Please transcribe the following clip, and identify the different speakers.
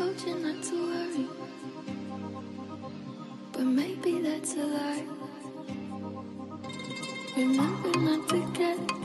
Speaker 1: told you not to worry. But maybe that's a lie. Remember not to get